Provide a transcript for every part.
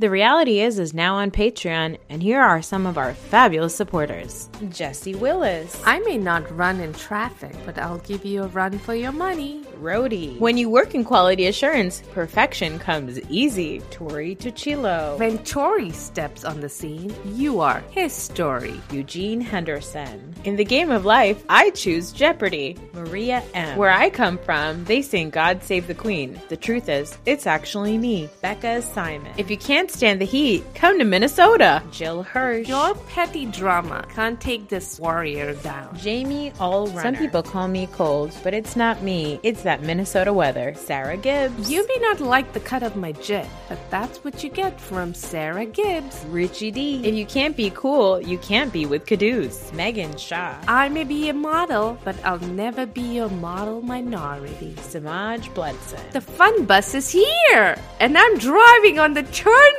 The reality is is now on Patreon, and here are some of our fabulous supporters. Jesse Willis, I may not run in traffic, but I'll give you a run for your money. Rody. When you work in quality assurance, perfection comes easy. Tori Tuchilo. When Tori steps on the scene, you are his story. Eugene Henderson. In the game of life, I choose Jeopardy. Maria M. Where I come from, they sing God Save the Queen. The truth is, it's actually me, Becca Simon. If you can't stand the heat, come to Minnesota. Jill Hirsch. Your petty drama can't take this warrior down. Jamie Allrunner. Some people call me cold, but it's not me. It's that Minnesota weather. Sarah Gibbs. You may not like the cut of my jib, but that's what you get from Sarah Gibbs. Richie D. If you can't be cool, you can't be with Caduce. Megan Shaw. I may be a model, but I'll never be your model minority. Samaj Bledson. The fun bus is here, and I'm driving on the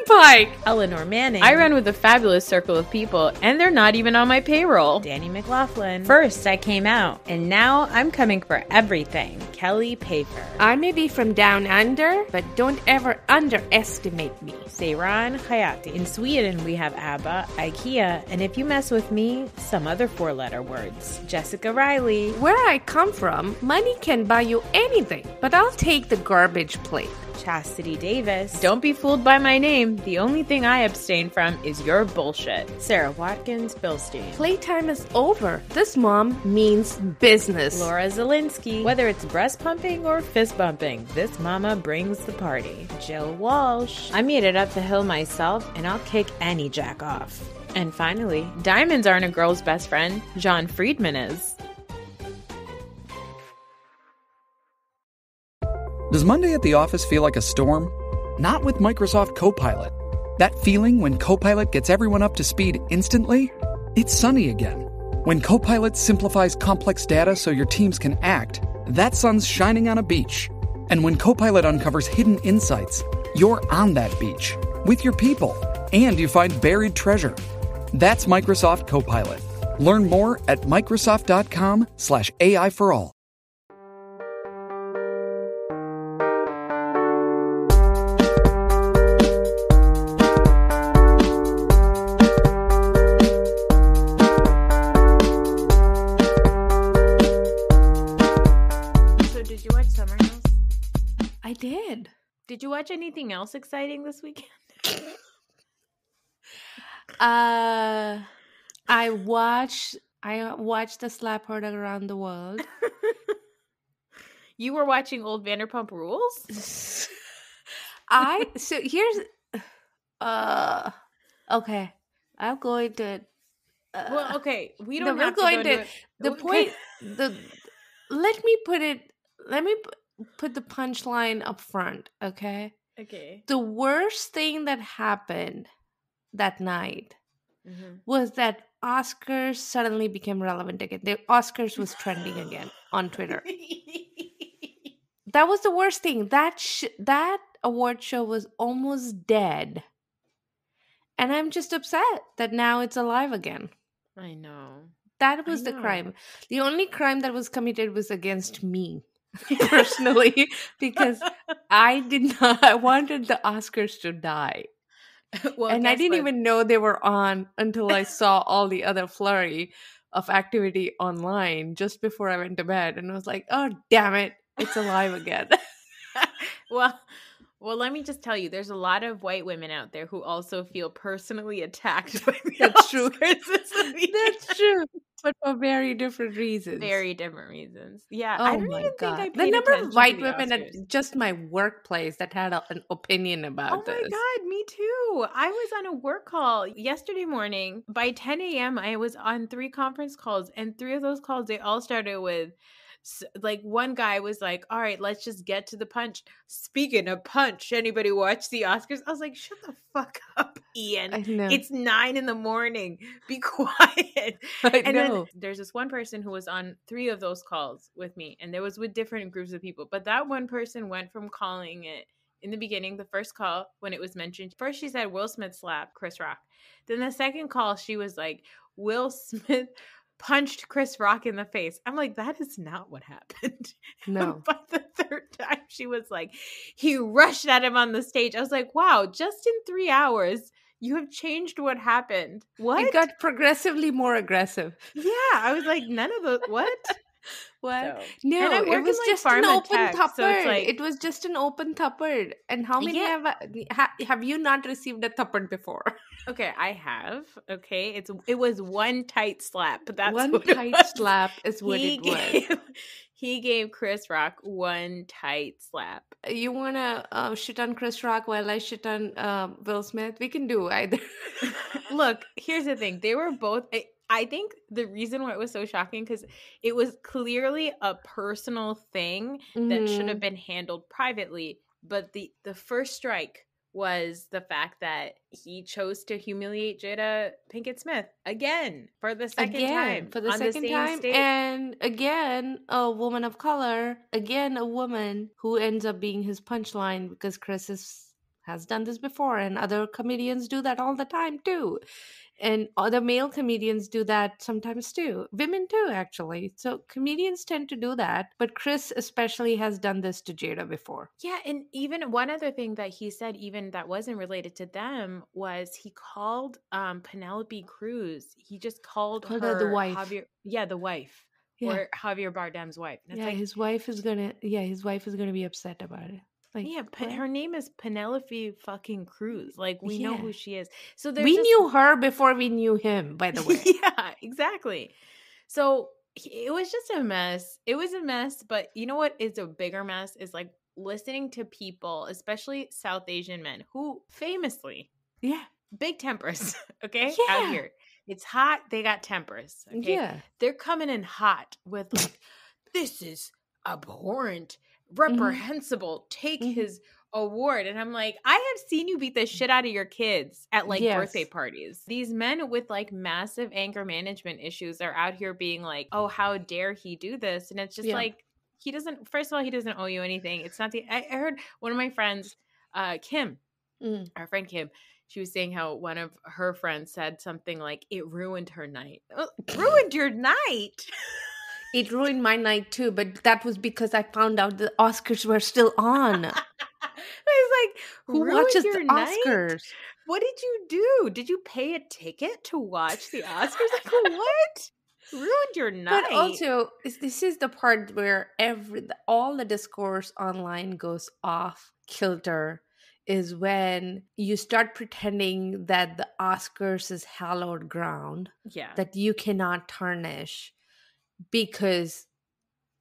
turnpike. Eleanor Manning. I run with a fabulous circle of people, and they're not even on my payroll. Danny McLaughlin. First, I came out, and now I'm coming for everything. Kelly Paper. I may be from down under, but don't ever underestimate me. Seiran Hayati. In Sweden, we have ABBA, IKEA, and if you mess with me, some other four letter words. Jessica Riley. Where I come from, money can buy you anything, but I'll take the garbage plate. Chastity Davis. Don't be fooled by my name. The only thing I abstain from is your bullshit. Sarah Watkins Bilstein. Playtime is over. This mom means business. Laura Zelinsky. Whether it's breast pumping or fist bumping, this mama brings the party. Jill Walsh. I made it up the hill myself, and I'll kick any jack off. And finally, diamonds aren't a girl's best friend. John Friedman is. Does Monday at the office feel like a storm? Not with Microsoft Copilot. That feeling when Copilot gets everyone up to speed instantly? It's sunny again. When Copilot simplifies complex data so your teams can act, that sun's shining on a beach. And when Copilot uncovers hidden insights, you're on that beach with your people and you find buried treasure. That's Microsoft Copilot. Learn more at Microsoft.com/slash AI for all. Did. You watch anything else exciting this weekend? Uh, I watched. I watched the slap heard around the world. you were watching Old Vanderpump Rules? I so here's. Uh, okay. I'm going to. Uh, well, okay, we don't we're have to going go to- into the Okay. point. The let me put it. Let me put the punchline up front. Okay. Okay. The worst thing that happened that night Mhm. was that Oscars suddenly became relevant again. The Oscars was trending again on Twitter. That was the worst thing. That sh- that award show was almost dead. And I'm just upset that now it's alive again. I know. That was the crime. The only crime that was committed was against me personally because I did not I wanted the Oscars to die. well, and I didn't what? even know they were on until I saw all the other flurry of activity online just before I went to bed and I was like, "Oh, damn it. It's alive again." well, well, let me just tell you, there's a lot of white women out there who also feel personally attacked by the That's true. Oscars this. That's true, but for very different reasons. Very different reasons. Yeah. Oh I don't my even god! think I the number of white women at just my workplace that had a, an opinion oh about Oh this. Oh my god, me too. I was on a work call yesterday morning. By 10 a.m., I was on three conference calls, and three of those calls they all started with like one guy was like, "All right, let's just get to the punch." Speaking of punch, anybody watch the Oscars? I was like, "Shut the fuck up, Ian." It's nine in the morning. Be quiet. I and know. then there's this one person who was on three of those calls with me, and there was with different groups of people. But that one person went from calling it in the beginning, the first call when it was mentioned. First, she said Will Smith slapped Chris Rock. Then the second call, she was like, Will Smith punched Chris Rock in the face. I'm like, that is not what happened. No. By the third time, she was like, he rushed at him on the stage. I was like, wow, just in three hours, you have changed what happened. What? It got progressively more aggressive. yeah, I was like, none of the what? What? So- No, And I it work in, was like, just an open tech, thupper. so like- it was just an open thupper. And how many Yeah. have I- ha, have you not received a thupper before? Okay, I have. Okay, it's it was one tight slap. But that's One what tight slap is what he it was. He gave Chris Rock one tight slap. You want to uh, shit on Chris Rock while I shit on uh, Will Smith? We can do either. Look, here's the thing. They were both. I, I think the reason why it was so shocking because it was clearly a personal thing that should have mm-hmm. been handled privately. But the the first strike was the fact that he chose to humiliate Jada Pinkett Smith again for the second again time for the on second same time stage. and again a woman of color again a woman who ends up being his punchline because chris is, has done this before and other comedians do that all the time too and other male comedians do that sometimes too women too actually so comedians tend to do that but chris especially has done this to jada before Yeah, and even one other thing that he said, even that wasn't related to them, was he called um Penelope Cruz. He just called Called her her the wife. Javier, yeah, the wife, yeah or Javier Bardem's wife. Yeah like, his wife is gonna yeah his wife is gonna be upset about it like yeah, what? her name is Penelope fucking Cruz. Like we know who she is. So there's we just- knew her before we knew him by the way yeah, exactly. So it was just a mess. It was a mess, but you know what is a bigger mess is like listening to people, especially South Asian men who famously yeah big tempers, okay? Yeah. Out here. It's hot, they got tempers. Okay. yeah They're coming in hot with like, this is abhorrent, Mm-hmm. reprehensible. Take Mhm. his award. And I'm like, I have seen you beat the shit out of your kids at like birthday parties. These men with like massive anger management issues are out here being like, oh, how dare he do this? And it's just Yeah. like, he doesn't, first of all, he doesn't owe you anything. It's not the, I I heard one of my friends, uh, Kim, Mm. our friend Kim, she was saying how one of her friends said something like, it ruined her night. Ruined your night? It ruined my night too, but that was because I found out the Oscars were still on. I was like, Who ruined watches the night? Oscars? What did you do? Did you pay a ticket to watch the Oscars? Like what? Ruined your night. But also, this is the part where every all the discourse online goes off kilter. Is when you start pretending that the Oscars is hallowed ground yeah. that you cannot tarnish because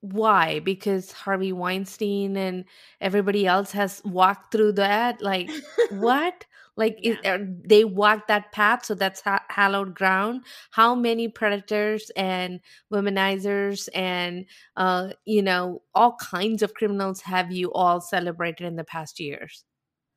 why? Because harvey weinstein and everybody else has walked through that? Like what? Like is, are, they walked that path so that's ha- hallowed ground? How many predators and womanizers and uh you know all kinds of criminals have you all celebrated in the past years?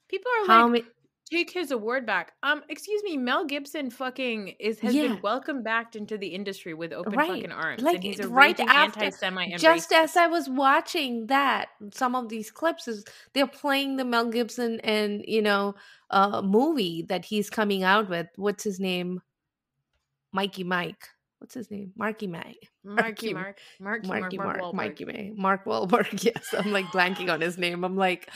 People are how like, many take his award back. Um, excuse me, Mel Gibson fucking is has Yeah. been welcomed back into the industry with open Right. fucking arms. Like, and he's a right after- anti-Semite just racist. as I was watching that, some of these clips is they're playing the Mel Gibson and you know uh movie that he's coming out with. What's his name? Mikey Mike. What's his name? Marky Mike. Marky Marky- Mark, Marky Marky Mark, Mark. Wahlberg. Mikey Mike. Mark Wahlberg. Yes, I'm like blanking on his name. I'm like,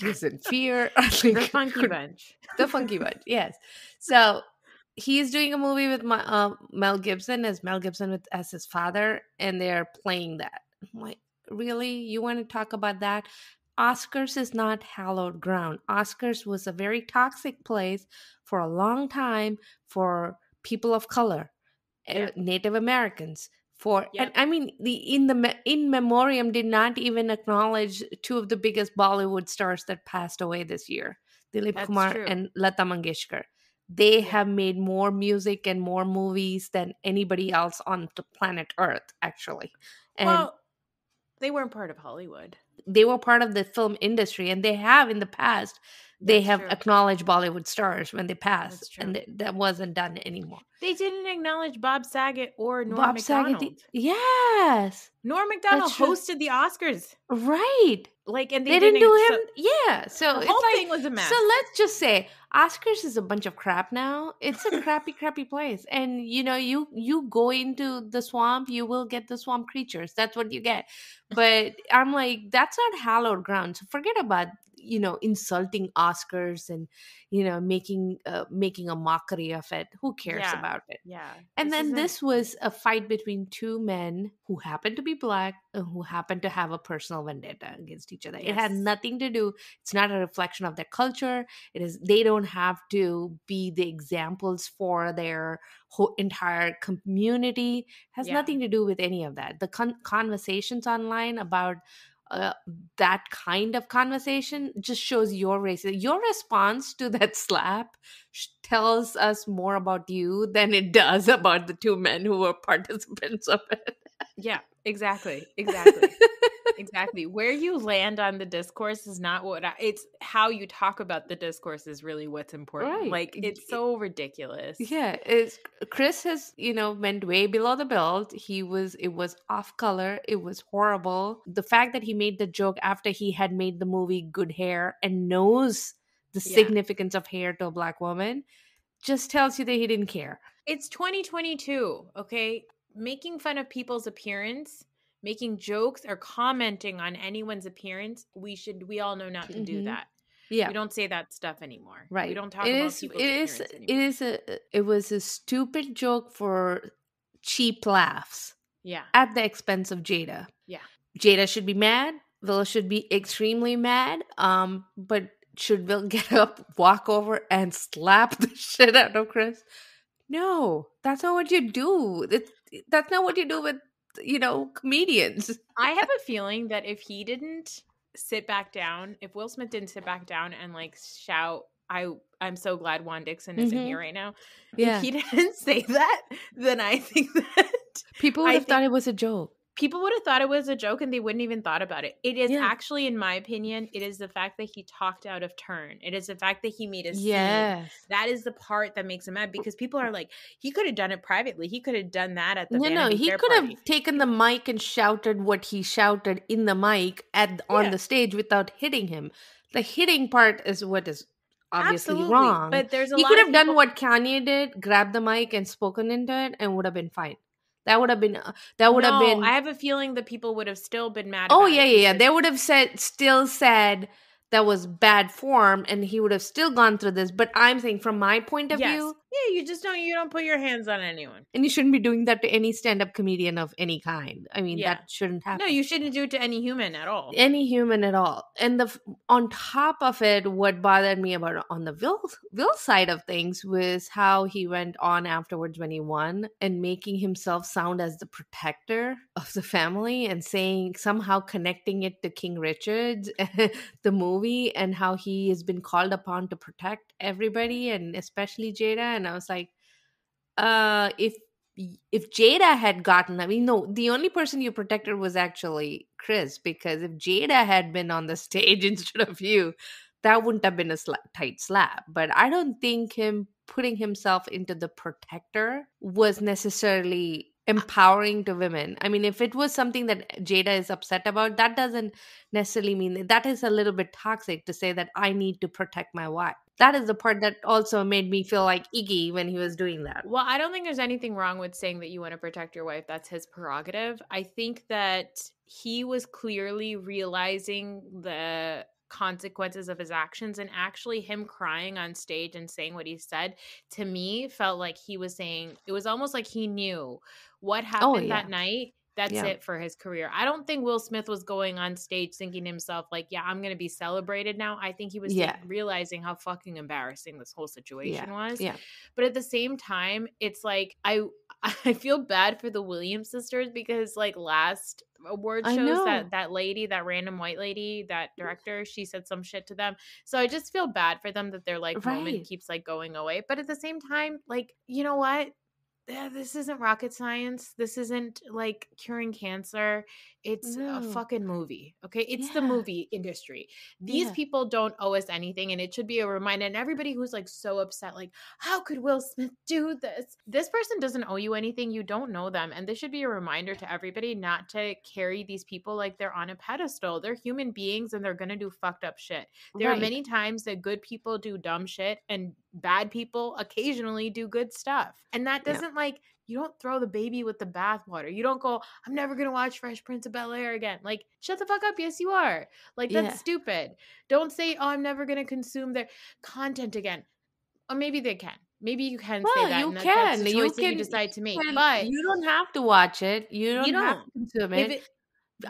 he's in fear. The Funky Bunch. the funky bunch yes so he's doing a movie with my, uh, mel gibson as mel gibson with as his father and they're playing that i'm like really you want to talk about that oscars is not hallowed ground oscars was a very toxic place for a long time for people of color Yeah. native americans for and i mean the in the in memoriam did not even acknowledge two of the biggest bollywood stars that passed away this year Dilip That's Kumar true. and Lata Mangeshkar. They Yeah. have made more music and more movies than anybody else on the planet Earth, actually. And well, they weren't part of Hollywood. they were part of the film industry and they have in the past they That's have true. acknowledged Bollywood stars when they pass, and th- that wasn't done anymore. They didn't acknowledge Bob Saget or Norm Bob Macdonald. Saget, did- yes, Norm Macdonald hosted the Oscars. right. Like, and they, They, didn't, do so- him. yeah, so the whole like thing was a mess. So let's just say Oscars is a bunch of crap now. It's a crappy, crappy place. And you know, you you go into the swamp, you will get the swamp creatures. That's what you get. But I'm like, that's not hallowed ground. So forget about you know insulting Oscars and you know making uh, making a mockery of it. Who cares Yeah. about it? yeah. And then isn't- this was a fight between two men who happened to be black and who happened to have a personal vendetta against each other. It had nothing to do, it's not a reflection of their culture. It is they don't have to be the examples for their whole entire community. has Yeah. nothing to do with any of that. The con- conversations online about uh, that kind of conversation just shows your racism. Your response to that slap tells us more about you than it does about the two men who were participants of it. Yeah, exactly. Exactly. exactly. Where you land on the discourse is not what I, it's how you talk about the discourse is really what's important. Right. Like it's so ridiculous. Yeah, it's Chris has, you know, went way below the belt. He was it was off color. It was horrible. The fact that he made the joke after he had made the movie Good Hair and knows the Yeah. significance of hair to a black woman just tells you that he didn't care. It's 2022, okay? Making fun of people's appearance, making jokes or commenting on anyone's appearance, we should we all know not to do Mhm. that. Yeah. We don't say that stuff anymore. Right. We don't talk It about is- people's it is it is a it was a stupid joke for cheap laughs yeah. at the expense of Jada. Yeah. Jada should be mad. Will should be extremely mad. Um, but should Will get up, walk over, and slap the shit out of Chris? No, that's not what you do. It's, that's not what you do with you know comedians. I have a feeling that if he didn't sit back down, if Will Smith didn't sit back down and like shout, I I'm so glad Juan Dixon isn't Mhm. here right now. Yeah, If he didn't say that, then I think that people would I have thought it was a joke. People would have thought it was a joke and they wouldn't even thought about it. It is Yeah. actually, in my opinion, it is the fact that he talked out of turn. It is the fact that he made a scene. Yes. That is the part that makes him mad because people are like, he could have done it privately. He could have done that at the No, no, he could party. have taken the mic and shouted what he shouted in the mic at on Yeah. the stage without hitting him. The hitting part is what is obviously Absolutely. wrong. But there's a he could have done what Kanye did, grabbed the mic and spoken into it, and would have been fine. That would have been. uh, That would have been. I have a feeling that people would have still been mad. oh yeah, yeah, yeah. They would have said, still said that was bad form, and he would have still gone through this. But I'm saying, from my point of yes. view, Yeah, you just don't. You don't put your hands on anyone. and you shouldn't be doing that to any stand-up comedian of any kind. I mean, Yeah. that shouldn't happen. No, you shouldn't do it to any human at all. any human at all. And the on top of it, what bothered me about on the Will Will side of things was how he went on afterwards when he won and making himself sound as the protector of the family and saying somehow connecting it to King Richard the movie and how he has been called upon to protect everybody and especially Jada. And I was like, uh, if if Jada had gotten, I mean, no, the only person you protected was actually Chris, because if Jada had been on the stage instead of you, that wouldn't have been a sla- tight slap. But I don't think him putting himself into the protector was necessarily empowering to women. I mean, if it was something that Jada is upset about, that doesn't necessarily mean that is a little bit toxic to say that I need to protect my wife. That is the part that also made me feel like Iggy when he was doing that. Well, I don't think there's anything wrong with saying that you want to protect your wife. That's his prerogative. I think that he was clearly realizing the consequences of his actions and actually him crying on stage and saying what he said to me felt like he was saying it was almost like he knew what happened yeah. that night that's Yeah. it for his career. I don't think Will Smith was going on stage thinking to himself like, "Yeah, I'm going to be celebrated now." I think he was Yeah. realizing how fucking embarrassing this whole situation was. Yeah. But at the same time, it's like I I feel bad for the Williams sisters because like last award shows that that lady, that random white lady, that director, she said some shit to them. So I just feel bad for them that their like moment keeps like going away. But at the same time, like, you know what? Yeah, this isn't rocket science. This isn't like curing cancer. It's a fucking movie. Okay. It's the movie industry. These Yeah. people don't owe us anything. And it should be a reminder. And everybody who's like so upset, like, how could Will Smith do this? This person doesn't owe you anything. You don't know them. And this should be a reminder to everybody not to carry these people like they're on a pedestal. They're human beings and they're going to do fucked up shit. There are many times that good people do dumb shit and bad people occasionally do good stuff. And that doesn't like you don't throw the baby with the bathwater. You don't go, I'm never gonna watch Fresh Prince of Bel Air again. Like, shut the fuck up. Yes, you are. Like, that's Yeah. stupid. Don't say, Oh, I'm never gonna consume their content again. Or maybe they can. Maybe you can say that. you and that, that's can. the You that you can- decide to make. But you don't have to watch it. You don't, You have don't. to consume if it.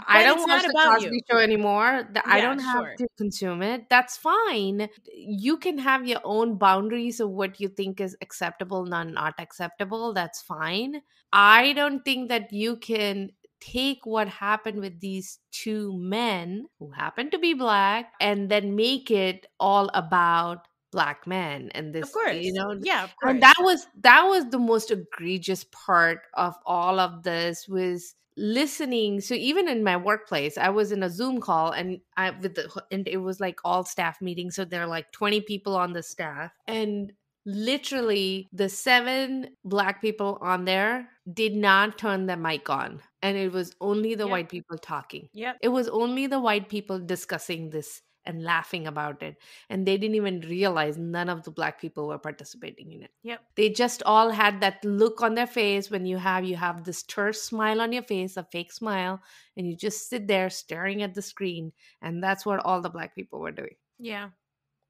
I don't watch the Cosby you. Show anymore. The- I don't have sure. to consume it. That's fine. You can have your own boundaries of what you think is acceptable, not not acceptable. That's fine. I don't think that you can take what happened with these two men who happen to be black and then make it all about black men and this of course. you know yeah, of course. and that was that was the most egregious part of all of this was listening so even in my workplace i was in a zoom call and i with the and it was like all staff meetings so there are like 20 people on the staff and literally the seven black people on there did not turn the mic on and it was only the Yep. white people talking yeah it was only the white people discussing this and laughing about it and they didn't even realize none of the black people were participating in it. Yep. they just all had that look on their face. When you have you have this terse smile on your face a fake smile and you just sit there staring at the screen and that's what all the black people were doing. Yeah.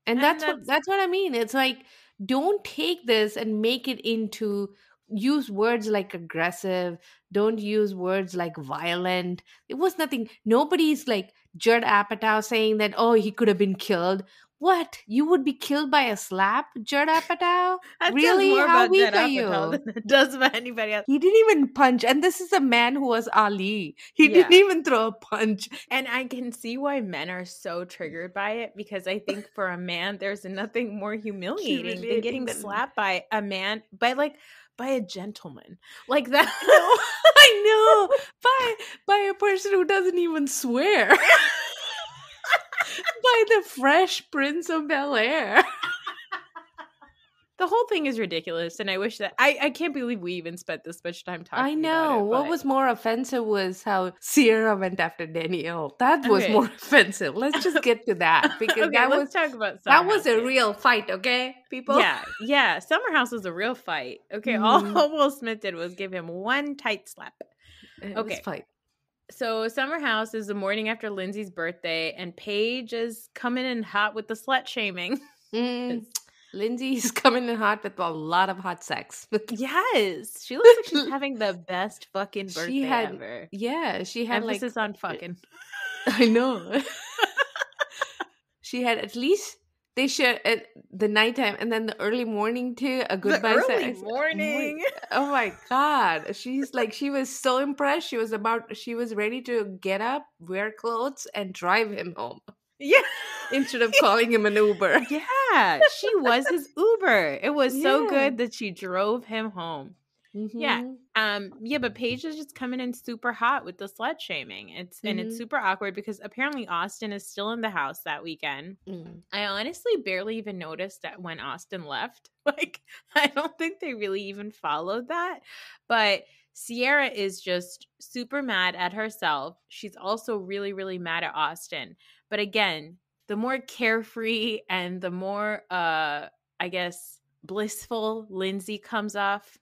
and, And that's, what that's- that's what i mean. It's like don't take this and make it into use words like aggressive don't use words like violent. It was nothing. Nobody's like judd apatow saying that oh he could have been killed what you would be killed by a slap judd apatow Really? How weak Judd are you? does about anybody else. he didn't even punch and this is a man who was ali he Yeah. didn't even throw a punch And I can see why men are so triggered by it because I think for a man, there's nothing more humiliating than getting slapped by a man, by like, by a gentleman. Like that. i know by by a person who doesn't even swear by the fresh prince of bel air the whole thing is ridiculous. And I wish that, I, I can't believe we even spent this much time talking I know. it, what was more offensive was how Ciara went after Danielle. That was Okay. more offensive. Let's just get to that because okay, that was talk about summer. that Summer was a real fight. Okay, people. Yeah, yeah. Summer House was a real fight. Okay, Mhm. all Will Smith did was give him one tight slap. It was Okay. fight. So Summer House is the morning after Lindsay's birthday, and Paige is coming in hot with the slut shaming. Mm, Lindsay's coming in hot with a lot of hot sex. yes, she looks like she's having the best fucking She birthday had- ever. yeah, she had like Emphasis on uh, fucking. I know. she had at least they shared at the nighttime and then the early morning too. A goodbye the early sex. morning. Oh my god. She's like she was so impressed. She was about she was ready to get up, wear clothes, and drive him home Yeah, instead of calling him an Uber. yeah. She was his Uber. It was so good that she drove him home. Yeah. Mhm. Um, yeah, but Paige is just coming in super hot with the slut shaming. It's and it's Mhm. super awkward because apparently Austin is still in the house that weekend. Mm. I honestly barely even noticed that when Austin left. Like, I don't think they really even followed that. But Ciara is just super mad at herself. She's also really, really mad at Austin. But again, the more carefree and the more, uh, I guess, blissful Lindsay comes off,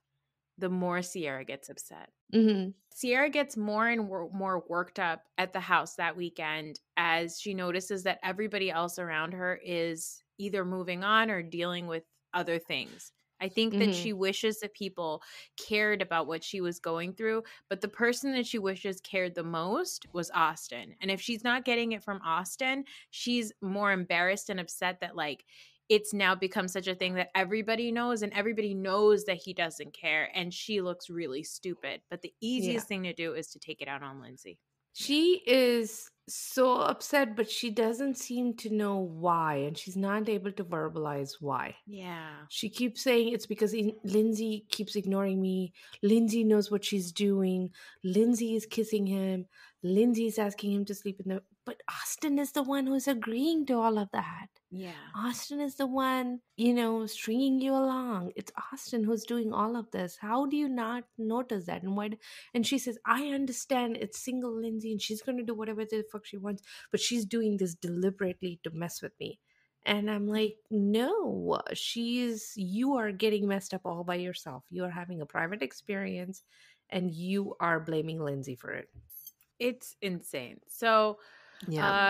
the more Ciara gets upset. Mhm. Ciara gets more and more worked up at the house that weekend as she notices that everybody else around her is either moving on or dealing with other things. I think that Mhm. she wishes that people cared about what she was going through, but the person that she wishes cared the most was Austin. And if she's not getting it from Austin, she's more embarrassed and upset that, like, it's now become such a thing that everybody knows and everybody knows that he doesn't care and she looks really stupid but the easiest thing to do is to take it out on lindsay She is so upset, but she doesn't seem to know why, and she's not able to verbalize why. Yeah. She keeps saying it's because in- Lindsay keeps ignoring me. Lindsay knows what she's doing. Lindsay is kissing him. Lindsay is asking him to sleep in the. But Austin is the one who's agreeing to all of that. Yeah. Austin is the one, you know, stringing you along. It's Austin who's doing all of this. How do you not notice that? And why? do- And she says, I understand it's single Lindsay and she's going to do whatever the fuck she wants, but she's doing this deliberately to mess with me. And I'm like, no, she's, you are getting messed up all by yourself. You are having a private experience and you are blaming Lindsay for it. It's insane. So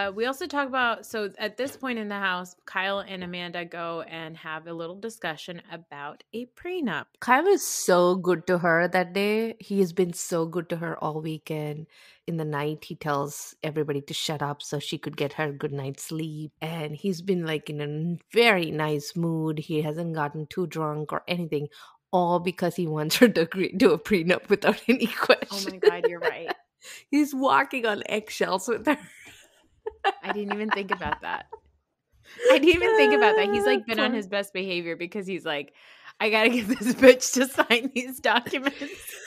Uh, we also talk about so at this point in the house, Kyle and Amanda go and have a little discussion about a prenup. Kyle is so good to her that day. He has been so good to her all weekend. In the night, he tells everybody to shut up so she could get her good night's sleep. And he's been like in a very nice mood. He hasn't gotten too drunk or anything, all because he wants her to agree to a prenup without any question. Oh my god, you're right. he's walking on eggshells with her. I didn't even think about that. I didn't even think about that. He's like been on his best behavior because he's like, I gotta get this bitch to sign these documents.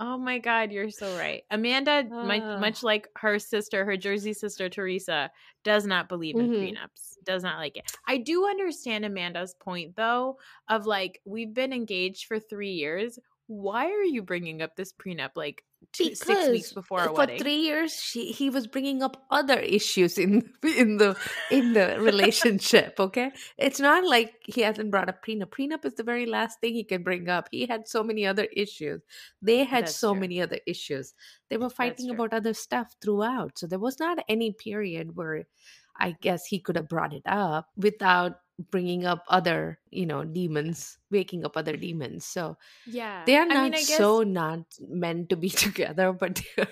Oh my god, you're so right. Amanda, much, Ah. much like her sister, her Jersey sister Teresa, does not believe in Mhm. prenups. Does not like it. I do understand Amanda's point though, of like we've been engaged for three years. Why are you bringing up this prenup like two, six weeks before uh, our wedding? for wedding? three years she, he was bringing up other issues in in the in the relationship okay it's not like he hasn't brought up prenup prenup is the very last thing he can bring up he had so many other issues they had That's so true. many other issues they were fighting about other stuff throughout so there was not any period where i guess he could have brought it up without bringing up other you know demons waking up other demons. So yeah, they are I not mean, I guess so not meant to be together but they're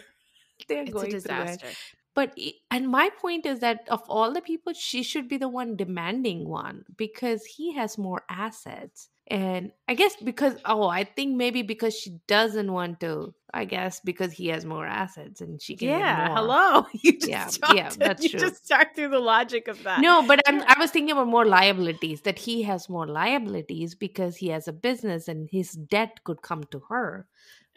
they're it's a going through it. disaster. but and my point is that of all the people she should be the one demanding one because he has more assets. And i guess because oh i think maybe because she doesn't want to i guess because he has more assets and she can Yeah, hello. You just Yeah, talked- yeah, that's you true. just talk through the logic of that. no but I'm, i was thinking about more liabilities that he has more liabilities because he has a business and his debt could come to her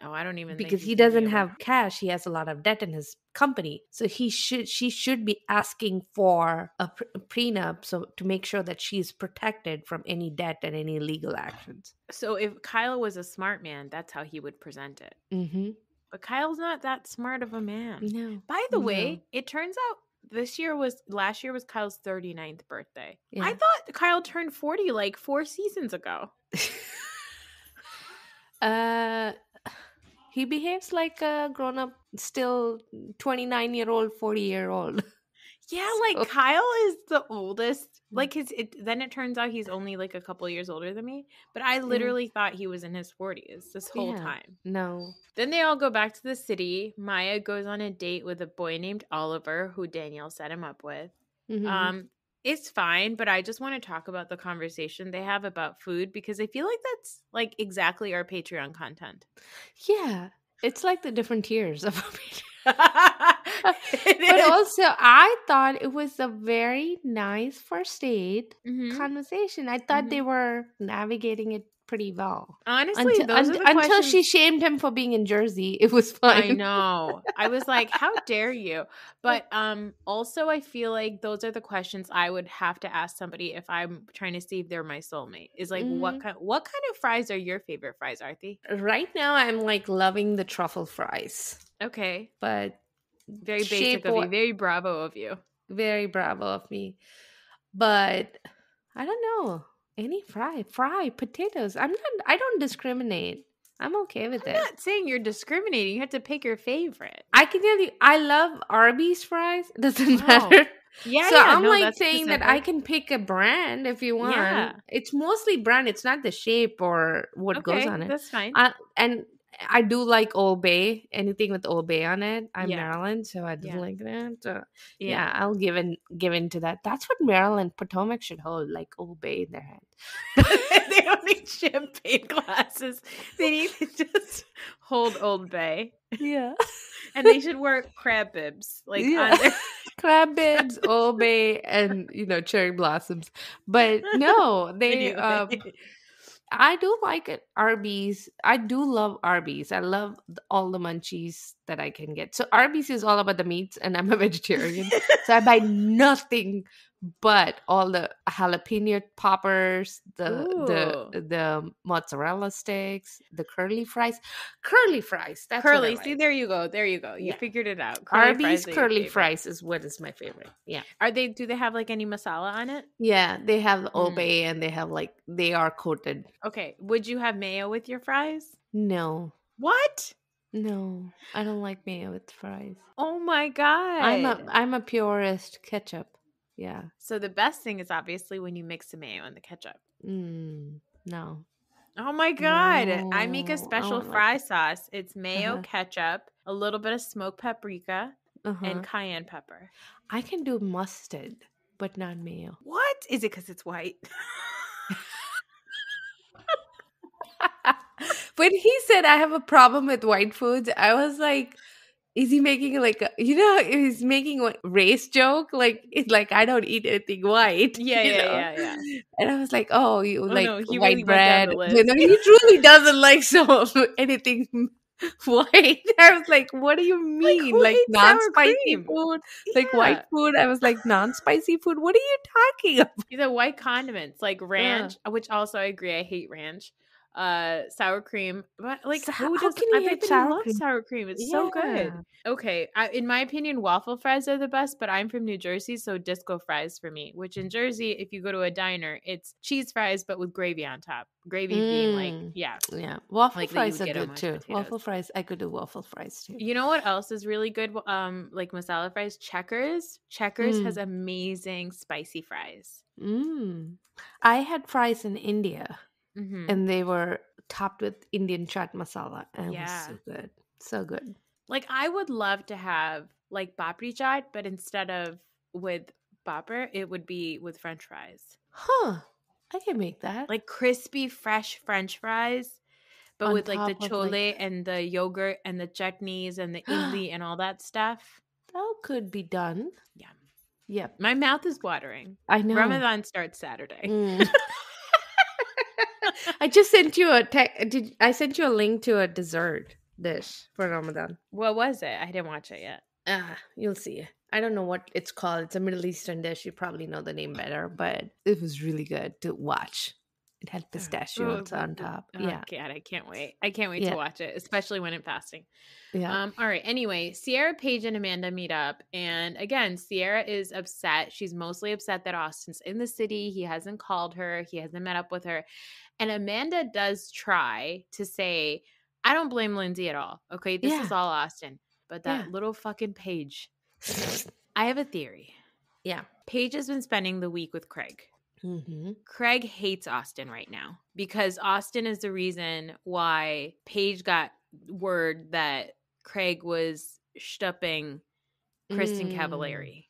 Oh, I don't even think because he doesn't aware. have cash he has a lot of debt in his company so he should she should be asking for a, pre- a prenup so to make sure that she's protected from any debt and any legal actions So if Kyle was a smart man, that's how he would present it. mm-hmm. But Kyle's not that smart of a man. no By the no. way, it turns out this year was last year was Kyle's 39th birthday. I thought Kyle turned 40 like 4 seasons ago. uh he behaves like a grown-up still 29 year old 40 year old Yeah, like Kyle is the oldest. Like his it then it turns out he's only like a couple years older than me, but I literally thought he was in his 40s this whole Yeah. time. no Then they all go back to the city. Mya goes on a date with a boy named Oliver, who Danielle set him up with. Mhm. Um, it's fine, but I just want to talk about the conversation they have about food because I feel like that's like exactly our Patreon content. yeah it's like the different tiers of but is. also i thought it was a very nice first date Mhm. conversation. I thought they were navigating it pretty well. honestly, Until, those un- are the until she shamed him for being in Jersey, it was fine. I know. I was like, how dare you? But um also I feel like those are the questions I would have to ask somebody if I'm trying to see if they're my soulmate. Is like what Mhm. kind what kind of fries are your favorite fries, Arthi? Right now, I'm like loving the truffle fries, Okay. but Very basic of you. Very bravo of you. very bravo of me. But I don't know any fry, fry potatoes. I'm not. I don't discriminate. I'm okay with I'm it. not saying you're discriminating. You have to pick your favorite. I can tell you, I love Arby's fries. Doesn't Oh, matter. Yeah. so yeah, I'm no, like saying that I can pick a brand if you want. Yeah. It's mostly brand. It's not the shape or what goes on it. That's fine. I, and I do like Old Bay. Anything with Old Bay on it. I'm Yeah. Maryland, so I do Yeah. like that. So, yeah. I'll give in give in to that. That's what Maryland Potomac should hold, like Old Bay in their hand. they don't need champagne glasses. They need to just hold Old Bay. Yeah. And they should wear crab bibs. Like Yeah. on their Crab bibs, Old Bay, and you know cherry blossoms. But no, they. Um, I do like it. Arby's. I do love Arby's. I love all the munchies that I can get. So Arby's is all about the meats, and I'm a vegetarian, so I buy nothing but all the jalapeno poppers, the the the mozzarella sticks, the curly fries. Curly fries. That's curly. See, there you go. There you go. You Yeah. figured it out. Curly Arby's fries curly fries is what is my favorite. Yeah. Are they? Do they have like any masala on it? Yeah, they have Old Mm. Bay and they have like they are coated. Okay. Would you have mayo with your fries? No, What? no, I don't like mayo with fries. Oh my god! I'm a I'm a purist ketchup. Yeah. so the best thing is obviously when you mix the mayo and the ketchup. Mm, no. Oh my god! I make a special like fry sauce. It's mayo, Uh-huh. ketchup, a little bit of smoked paprika, Uh-huh. and cayenne pepper. I can do mustard, but not mayo. What is it? Because it's white. when he said I have a problem with white foods, I was like, is he making like a, you know he's making a race joke like it's like I don't eat anything white. Yeah, yeah, know? yeah, yeah. And I was like, oh, you Oh, like no, white really bread. You know, he truly doesn't like so anything white. I was like, what do you mean? who Like, non-spicy food, like Yeah. white food. I was like, non-spicy food. What are you talking about? The white condiments like ranch, which also I agree I hate ranch. Uh, sour cream, but like So who does? can you hate Everybody sour loves cream? sour cream. It's so good. Okay, I, in my opinion, waffle fries are the best, but I'm from New Jersey, so disco fries for me. Which in Jersey, if you go to a diner, it's cheese fries but with gravy on top. Gravy being like, Mm. yeah. Yeah, waffle Like fries are good too. potatoes. Waffle fries, I could do waffle fries too. You know what else is really good? Um, like masala fries, Checkers. Checkers Mm. has amazing spicy fries. Mm. I had fries in India, hmm and they were topped with Indian chaat masala, and it was so good, so good. Like I would love to have like papri chaat, but instead of with bopper, it would be with French fries. Huh? I can make that. Like crispy, fresh French fries, but On with like the chole like- and the yogurt and the chutneys and the idli and all that stuff. that could be done. Yeah. Yep, My mouth is watering. I know. Ramadan starts Saturday. Mm. I just sent you a tech. Did I sent you a link to a dessert dish for Ramadan? What was it? I didn't watch it yet. Ah, you'll see. I don't know what it's called. It's a Middle Eastern dish. You probably know the name better, but it was really good to watch. It had pistachios Oh, on top. Oh, yeah, God, I can't wait. I can't wait Yeah. to watch it, especially when I'm fasting. yeah. Um, all right. Anyway, Ciara Paige and Amanda meet up. And again, Ciara is upset. She's mostly upset that Austin's in the city. He hasn't called her, he hasn't met up with her. And Amanda does try to say, I don't blame Lindsay at all. Okay. This is all Austin. But that Yeah. little fucking Paige. I have a theory. yeah. Paige has been spending the week with Craig. Mm-hmm. Craig hates Austin right now because Austin is the reason why Paige got word that Craig was stupping Kristin Mm. Cavallari.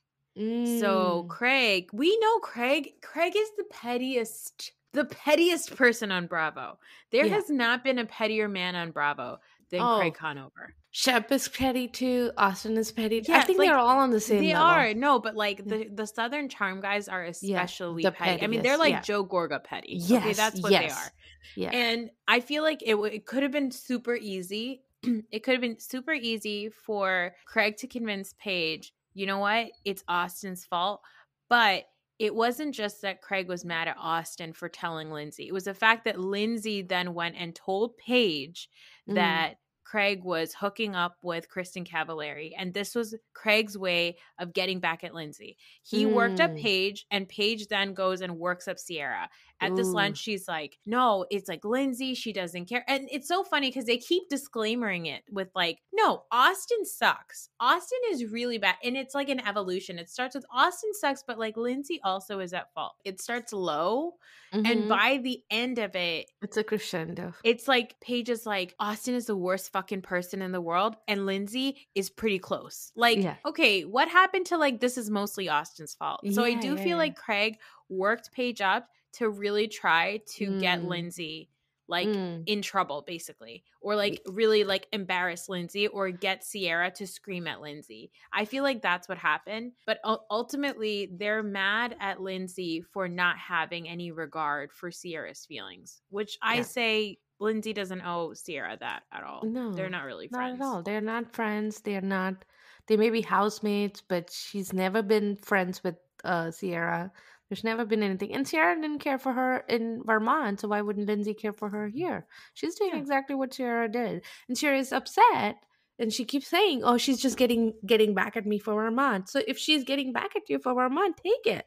So Craig, we know Craig. Craig is the pettiest, the pettiest person on Bravo. There Yeah. has not been a pettier man on Bravo than Oh. Craig Conover. Shep is petty too. Austin is petty. I Yeah, think like, they're all on the same They level. are no, but like the the Southern Charm guys are especially the petty. I mean, they're like yeah. Joe Gorga petty. Yes, okay, that's what they are. Yeah. And I feel like it, w- it could have been super easy. it could have been super easy for Craig to convince Paige, you know what? It's Austin's fault. But it wasn't just that Craig was mad at Austin for telling Lindsay. It was the fact that Lindsay then went and told Paige Mm. that Craig was hooking up with Kristin Cavallari. And this was Craig's way of getting back at Lindsay. He worked up Mm. Paige, and Paige then goes and works up Ciara. At this Ooh. lunch, she's like, No, it's like Lindsay, she doesn't care. And it's so funny because they keep disclaimering it with like, No, Austin sucks. Austin is really bad. And it's like an evolution. It starts with Austin sucks, but like Lindsay also is at fault. It starts low. And Mhm. by the end of it, it's a crescendo. it's like Paige is like, Austin is the worst fucking person in the world, and Lindsay is pretty close. Like, Yeah. okay, what happened to like this is mostly Austin's fault? so I do yeah, feel yeah. like Craig worked Paige up to really try to get Mm. Lindsay like Mm. in trouble basically or like really like embarrass lindsay or get ciara to scream at lindsay i feel like that's what happened but ultimately they're mad at lindsay for not having any regard for ciara's feelings which i Yeah. say lindsay doesn't owe ciara that at all No, they're not really friends. Not at all. They're not friends. They're not. They may be housemates, but she's never been friends with uh, Ciara. There's never been anything, and Ciara didn't care for her in Vermont, so why wouldn't Lindsay care for her here? She's doing Yeah. exactly what Ciara did, and Ciara is upset, and she keeps saying, "Oh, she's just getting getting back at me for Vermont." So if she's getting back at you for Vermont, take it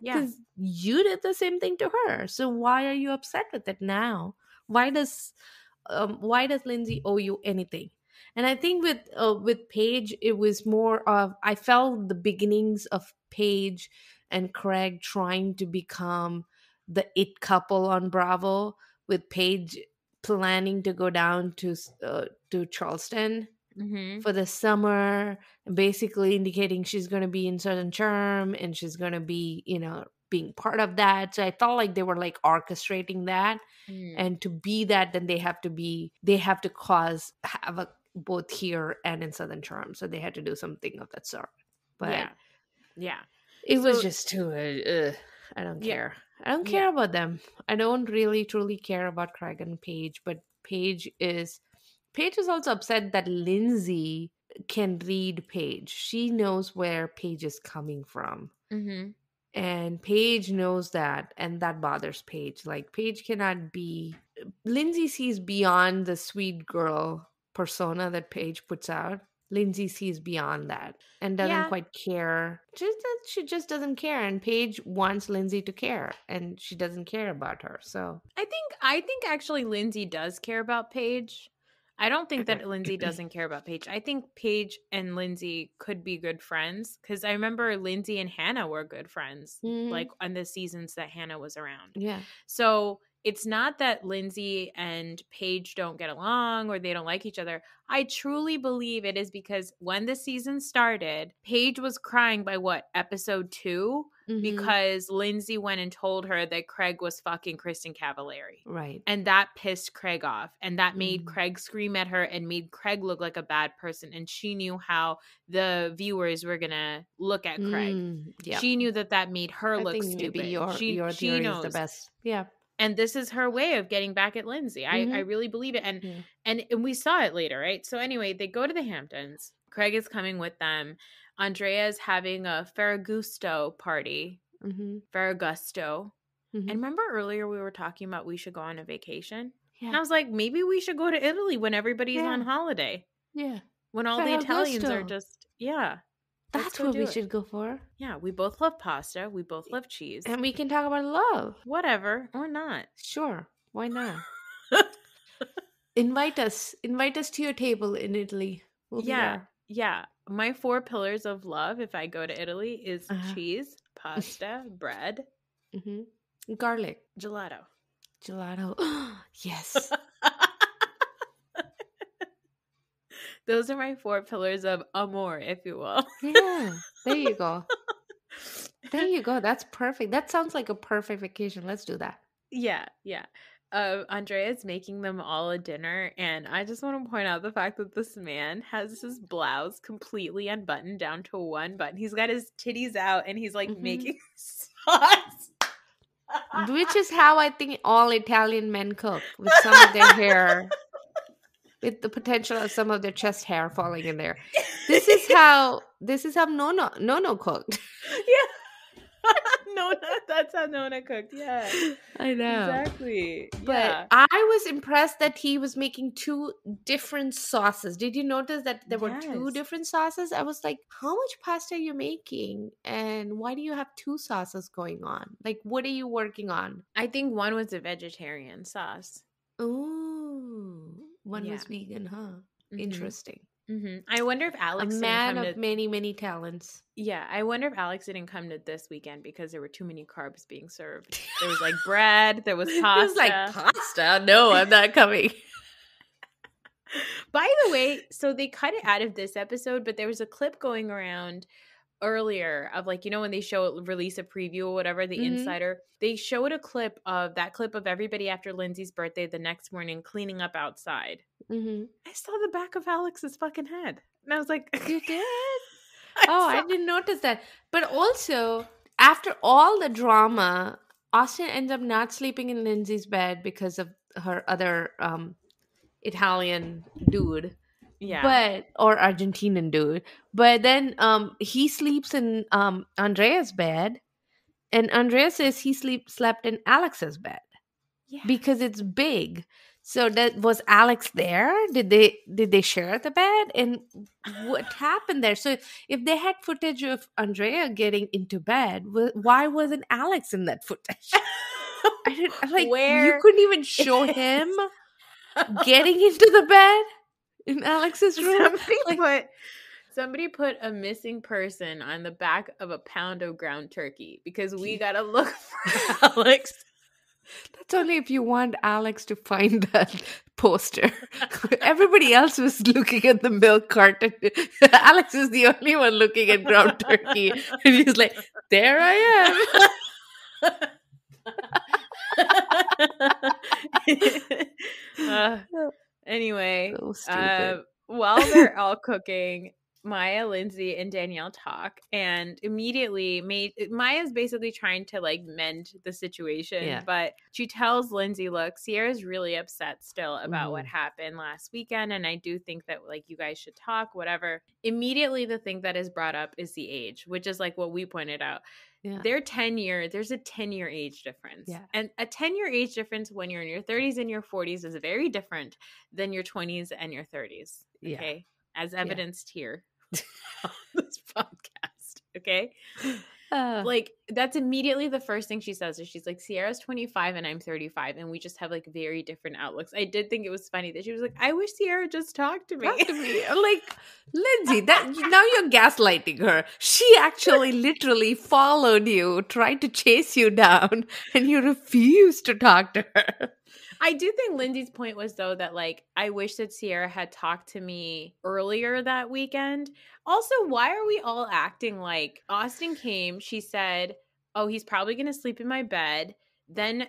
yeah because you did the same thing to her. So why are you upset with it now? Why does um, why does Lindsay owe you anything? And I think with uh, with Paige, it was more of I felt the beginnings of Paige and Craig trying to become the it couple on Bravo, with Paige planning to go down to uh, to Charleston hmm for the summer, basically indicating she's going to be in Southern Charm and she's going to be, you know, being part of that. So I felt like they were like orchestrating that. Mm. And to be that, then they have to be, they have to cause havoc both here and in Southern Charm. So they had to do something of that sort. But yeah yeah it was just too, uh, I don't Yeah. care. I don't Yeah. care about them. I don't really truly care about Craig and Paige, but Paige is Paige is also upset that Lindsay can read Paige. She knows where Paige is coming from. hmm And Paige knows that, and that bothers Paige. Like Paige cannot be Lindsay sees beyond the sweet girl persona that Paige puts out. Lindsay sees beyond that and doesn't Yeah. quite care. Just she just doesn't care, and Paige wants Lindsay to care, and she doesn't care about her. So I think I think actually Lindsay does care about Paige. I don't think that Lindsay doesn't care about Paige. I think Paige and Lindsay could be good friends because I remember Lindsay and Hannah were good friends, Mhm. like on the seasons that Hannah was around. yeah, So it's not that Lindsay and Paige don't get along or they don't like each other. I truly believe it is because when the season started, Paige was crying by what, episode 2 Mhm. Because Lindsay went and told her that Craig was fucking Kristin Cavallari. right, And that pissed Craig off. And that made Mhm. Craig scream at her and made Craig look like a bad person. And she knew how the viewers were going to look at Craig. Mm, yeah. She knew that that made her I look stupid. your she, your she knows. the best. Yeah, And this is her way of getting back at Lindsay. I, I Mhm. really believe it. And, Yeah. and and we saw it later, right? So anyway, they go to the Hamptons. Craig is coming with them. Andrea's having a Ferragosto party. hmm Ferragosto. hmm And remember earlier we were talking about we should go on a vacation? And I was like, maybe we should go to Italy when everybody's Yeah. on holiday. yeah. When all the Italians are just yeah. That's what we it. should go for, Yeah, we both love pasta. We both love cheese. and we can talk about love. Whatever, or not. Sure, why not? invite us, invite us to your table in Italy. We'll be yeah, yeah. My four pillars of love if I go to Italy is Uh-huh. cheese, pasta, bread, hmm Garlic, gelato. gelato. yes. Those are my four pillars of amor, if you will. Yeah. There you go. There you go. That's perfect. That sounds like a perfect vacation. Let's do that. Yeah, yeah. Uh, Andrea's making them all a dinner, and I just want to point out the fact that this man has his blouse completely unbuttoned down to one button. He's got his titties out, and he's like Mhm. making sauce. Which is how I think all Italian men cook with some of their hair, with the potential of some of their chest hair falling in there. This is how this is how Nono Nono cooked. yeah. Nona, that's how Nona cooked. Yeah, I know. exactly. But yeah. I was impressed that he was making two different sauces. Did you notice that there were two different sauces? I was like, how much pasta are you making? And why do you have two sauces going on? Like, what are you working on? I think one was a vegetarian sauce. Ooh, one was vegan, huh? Mhm, Interesting. Mhm. I wonder if A Alex didn't man of to- many, many talents. Yeah, I wonder if Alex didn't come to this weekend because there were too many carbs being served. There was like bread, there was pasta. was like, pasta? No, I'm not coming. By the way, so they cut it out of this episode, but there was a clip going around earlier of like you know when they show release a preview or whatever the Mhm. insider they showed a clip of that clip of everybody after lindsay's birthday the next morning cleaning up outside hmm i saw the back of alex's fucking head and i was like You did? I Oh, I didn't notice that. But also, after all the drama, Austin ends up not sleeping in Lindsay's bed because of her other um Italian dude. yeah But or Argentinian dude. But then um he sleeps in um Andrea's bed and Andrea says he sleep slept in Alex's bed yeah because it's big. So that was Alex there? Did they did they share the bed? And what happened there? So if they had footage of Andrea getting into bed, why wasn't Alex in that footage? I didn't like you couldn't even show him getting into the bed in Alex's room. somebody Like- put somebody put a missing person on the back of a pound of ground turkey because we gotta look for alex That's only if you want Alex to find that poster. Everybody else was looking at the milk carton. Alex is the only one looking at ground turkey. And he's like, there I am. Uh, anyway, So uh, while they're all cooking, Mya, Lindsay, and Danielle talk, and immediately made Mya's basically trying to like mend the situation, Yeah. but she tells Lindsay, "Look, Ciara's really upset still about what Mhm. happened last weekend, and I do think that like you guys should talk, whatever." Immediately, the thing that is brought up is the age, which is like what we pointed out yeah. they're 10 year there's a 10 year age difference Yeah. and a 10 year age difference when you're in your 30s and your 40s is very different than your 20s and your 30s Yeah. okay as evidenced here this podcast okay Uh, like that's immediately the first thing she says is she's like ciara's 25 and i'm 35 and we just have like very different outlooks i did think it was funny that she was like i wish ciara just talked to me talk to me. I'm like, Lindsay, that now you're gaslighting her. She actually literally followed you, tried to chase you down, and you refused to talk to her. I do think Lindsay's point was though that like I wish that Ciara had talked to me earlier that weekend. Also, why are we all acting like Austin came, she said, "Oh, he's probably going to sleep in my bed." Then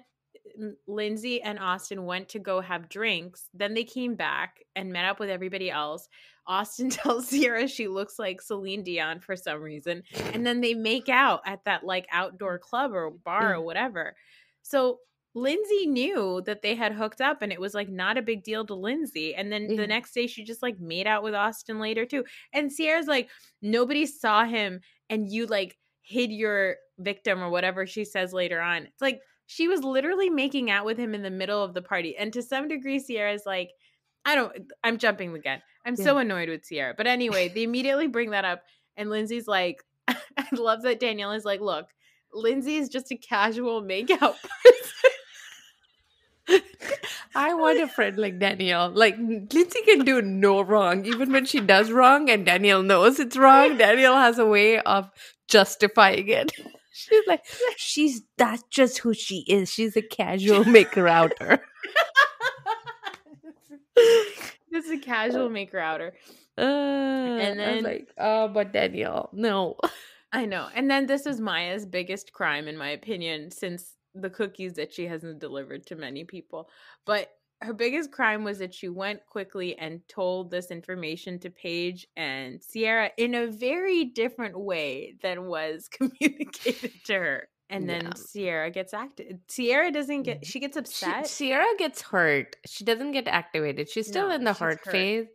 mm, Lindsay and Austin went to go have drinks. Then they came back and met up with everybody else. Austin tells Ciara she looks like Celine Dion for some reason. And then they make out at that like outdoor club or bar or whatever. So Lindsay knew that they had hooked up and it was like not a big deal to Lindsay. And then Yeah. the next day she just like made out with Austin later too. And Ciara's like, nobody saw him and you like hid your victim or whatever she says later on. It's like she was literally making out with him in the middle of the party. And to some degree, Ciara's like, I don't, I'm jumping the gun. I'm so annoyed with Ciara. But anyway, they immediately bring that up. And Lindsay's like, I love that Danielle is like, look, Lindsay is just a casual makeout person. I want a friend like Danielle. Like Lindsay can do no wrong, even when she does wrong, and Danielle knows it's wrong. Danielle has a way of justifying it. She's like, she's that's just who she is. She's a casual maker outer. this is a casual maker outer. Uh, and then- then like, oh, but Danielle, no. I know. And then this is Mya's biggest crime, in my opinion, since the cookies that she hasn't delivered to many people. But her biggest crime was that she went quickly and told this information to Paige and Ciara in a very different way than was communicated to her. And then Yeah. Ciara gets active. Ciara doesn't get, mm. she gets She, upset. Ciara gets hurt. She doesn't get activated. She's still No, in the hurt, hurt. phase.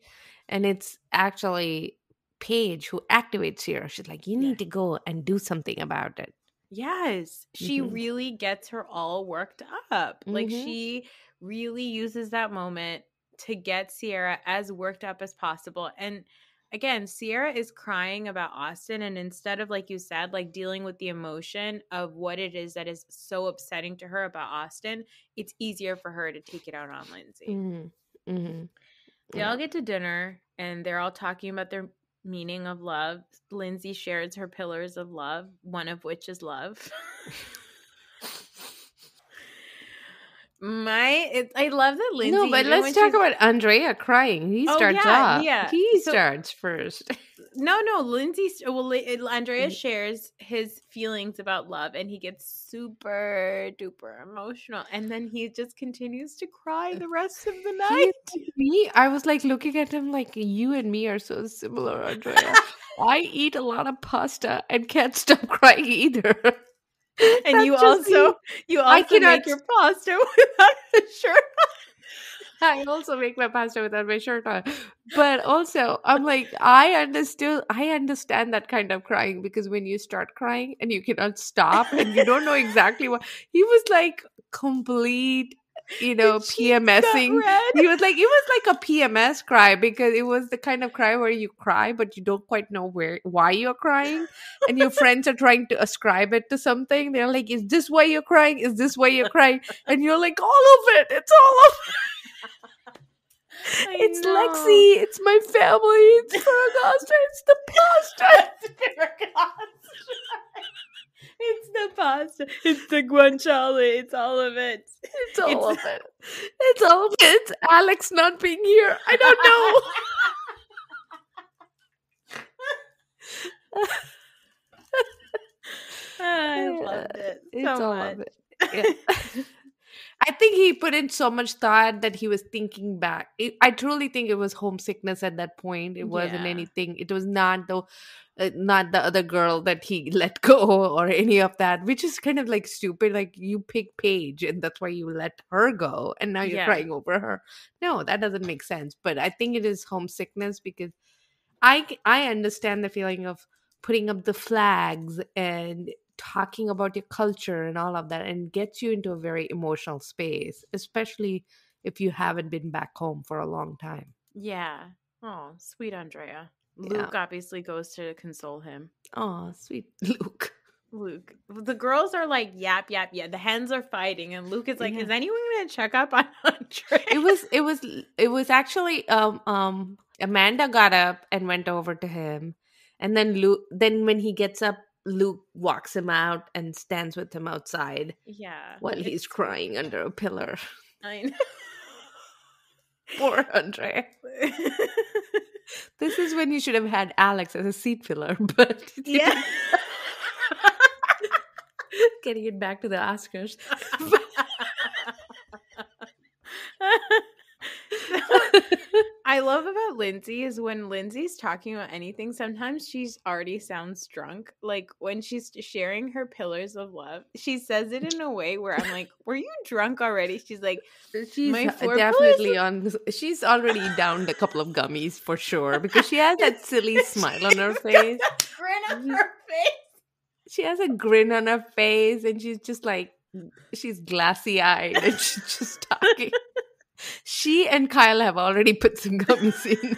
And it's actually Paige who activates Ciara. She's like, you Yeah. need to go and do something about it. Yes, she Mhm. really gets her all worked up. Like Mhm. she really uses that moment to get Ciara as worked up as possible. And again, Ciara is crying about Austin and instead of like you said, like dealing with the emotion of what it is that is so upsetting to her about Austin, it's easier for her to take it out on Lindsay. Mm-hmm. Mm-hmm. They all get to dinner and they're all talking about their meaning of love. Lindsay shares her pillars of love, one of which is love. My, it, I love that Lindsay. no, but let's talk she's- about Andrea crying. He Oh, starts yeah, off. yeah. He So- starts first. no, no. Lindsay, well, uh, Andreas mm-hmm. shares his feelings about love, and he gets super duper emotional, and then he just continues to cry uh, the rest of the night. me, I was like looking at him like you and me are so similar, Andrea. I eat a lot of pasta and can't stop crying either. and you also, you also I cannot... make your pasta without a shirt. I also make my pasta without my shirt on. But also, I'm like, I understood, I understand that kind of crying because when you start crying and you cannot stop and you don't know exactly what, he was like complete you know, PMSing. He was like, it was like a PMS cry because it was the kind of cry where you cry, but you don't quite know where, why you're crying. And your friends are trying to ascribe it to something. They're like, is this why you're crying? Is this why you're crying? And you're like, all of it. It's all of it it's know. Lexi. It's my family. It's Ferragosto. It's the pasta. it's the pasta. It's the guanciale. It's all of it. It's all it's, of it. It's all of it. It's Alex not being here. I don't know. I loved it. So it's all much. of it. Yeah. I think he put in so much thought that he was thinking back. It, I truly think it was homesickness at that point. It wasn't yeah. anything. It was not the uh, not the other girl that he let go or any of that, which is kind of like stupid. Like you pick Paige and that's why you let her go, and now you're yeah. crying over her. No, that doesn't make sense. But I think it is homesickness because I I understand the feeling of putting up the flags and talking about your culture and all of that and gets you into a very emotional space, especially if you haven't been back home for a long time. Yeah. Oh, sweet Andrea. Luke yeah. obviously goes to console him. Oh, sweet Luke. Luke. The girls are like yap yap yeah. The hens are fighting, and Luke is like, yeah. "Is anyone gonna check up on Andre?" It was it was it was actually um um Amanda got up and went over to him, and then Luke. Then when he gets up, Luke walks him out and stands with him outside. Yeah. While he's crying under a pillar. I know. Poor Andre. this is when you should have had Alex as a seat filler, but yeah. Getting it back to the Oscars. I love about Lindsay is when Lindsay's talking about anything, sometimes she's already sounds drunk. Like when she's sharing her pillars of love, she says it in a way where I'm like, Were you drunk already? She's like, She's definitely on. She's already downed a couple of gummies for sure because she has that silly smile on her face. grin on her face. She has a grin on her face and she's just like, she's glassy eyed and she's just talking she and Kyle have already put some gummies in.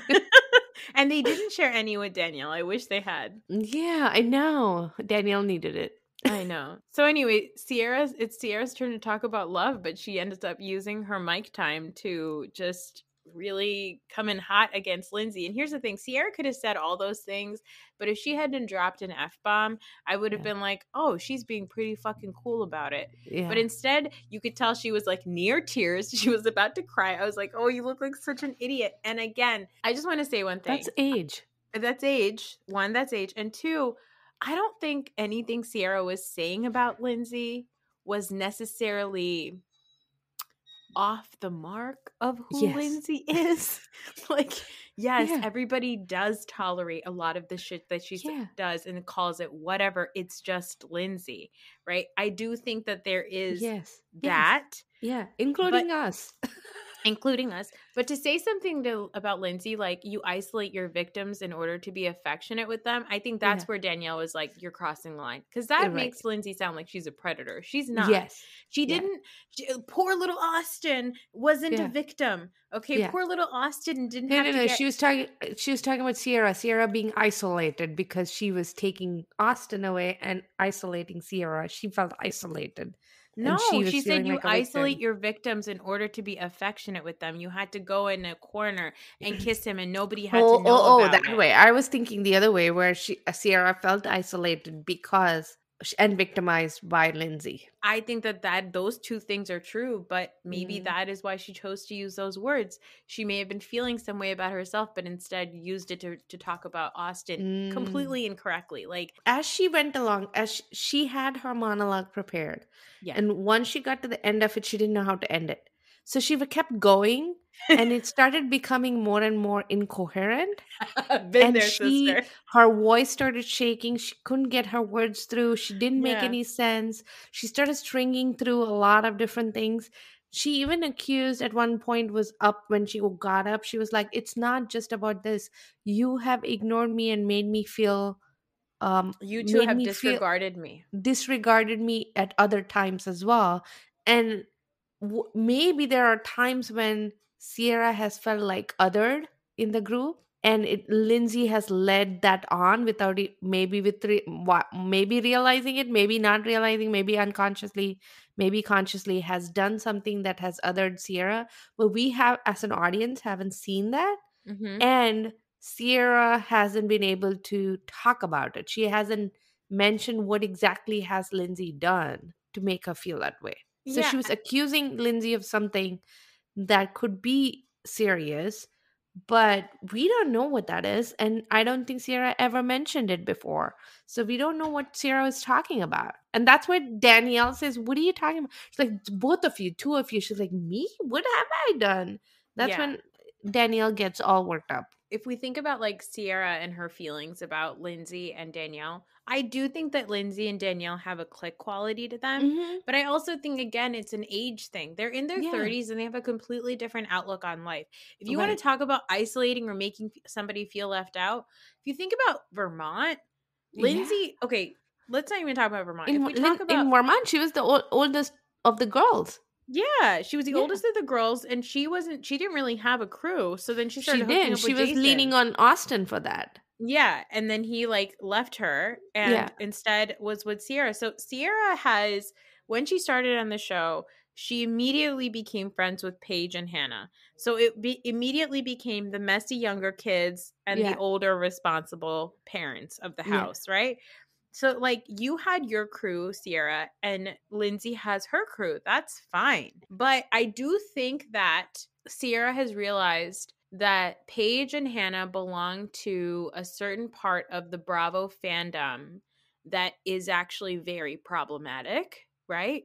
and they didn't share any with Danielle. I wish they had. Yeah, I know. Danielle needed it. I know. So anyway, Ciara's it's Ciara's turn to talk about love, but she ended up using her mic time to just really coming hot against Lindsay. And here's the thing Ciara could have said all those things, but if she hadn't dropped an F bomb, I would have yeah. been like, oh, she's being pretty fucking cool about it. Yeah. But instead, you could tell she was like near tears. She was about to cry. I was like, oh, you look like such an idiot. And again, I just want to say one thing that's age. That's age. One, that's age. And two, I don't think anything Ciara was saying about Lindsay was necessarily off the mark of who yes. Lindsay is. like, yes, yeah. everybody does tolerate a lot of the shit that she yeah. does and calls it whatever. It's just Lindsay, right? I do think that there is yes. that. Yes. Yeah, including but, us. including us. But to say something to about Lindsay, like you isolate your victims in order to be affectionate with them, I think that's yeah. where Danielle was like, "You're crossing the line," because that makes Lindsay sound like she's a predator. She's not. Yes, she didn't. She, uh, poor little Austin wasn't yeah. a victim. Okay, poor little Austin didn't. No, no, no. Get- she was talking. She was talking about Ciara, Ciara being isolated because she was taking Austin away and isolating Ciara. She felt isolated. No, she, she said you like isolate your victims in order to be affectionate with them. You had to go in a corner and kiss him, and nobody had oh, to know. Oh, oh, that it. way. I was thinking the other way, where she uh, Ciara felt isolated because and victimized by Lindsay. I think that that those two things are true, but maybe Mhm. that is why she chose to use those words. She may have been feeling some way about herself, but instead used it to to talk about Austin Mm. completely incorrectly. Like, As she went along, as sh- she had her monologue prepared, yeah, and once she got to the end of it, she didn't know how to end it. So she kept going, and it started becoming more and more incoherent. been and there, she- sister. Her voice started shaking. She couldn't get her words through. She didn't make Yeah. any sense. She started stringing through a lot of different things. She even accused at one point was up when she got up. She was like, "It's not just about this. You have ignored me and made me feel." Um, You two have me feel- disregarded me. disregarded me at other times as well. And w- maybe there are times when Ciara has felt like othered in the group, and it Lindsay has led that on without it, maybe with re, maybe realizing it, maybe not realizing, maybe unconsciously, maybe consciously has done something that has othered Ciara. But we have, as an audience, haven't seen that Mhm. and Ciara hasn't been able to talk about it. She hasn't mentioned what exactly has Lindsay done to make her feel that way. So Yeah, she was accusing Lindsay of something that could be serious, but we don't know what that is. And I don't think Ciara ever mentioned it before. So we don't know what Ciara is talking about. And that's where Danielle says, What are you talking about? She's like, both of you, two of you. She's like, Me? What have I done? That's Yeah. when Danielle gets all worked up. If we think about like Ciara and her feelings about Lindsay and Danielle, I do think that Lindsay and Danielle have a click quality to them. Mhm. But I also think again it's an age thing. They're in their Yeah. 30s and they have a completely different outlook on life. If you want to talk about isolating or making somebody feel left out, if you think about Vermont, Yeah. Lindsay, okay, let's not even talk about Vermont. In, if we talk about in Vermont, she was the ol- oldest of the girls. Yeah, she was the Yeah. oldest of the girls and she wasn't she didn't really have a crew. So then she She, started hooking did. She was Jason. leaning on Austin for that. Yeah, and then he like left her and Yeah. instead was with Ciara. So Ciara has when she started on the show, she immediately became friends with Paige and Hannah. So it be- immediately became the messy younger kids and Yeah. the older responsible parents of the house, right? So like you had your crew, Ciara, and Lindsay has her crew. That's fine. But I do think that Ciara has realized that Paige and Hannah belong to a certain part of the Bravo fandom that is actually very problematic, right?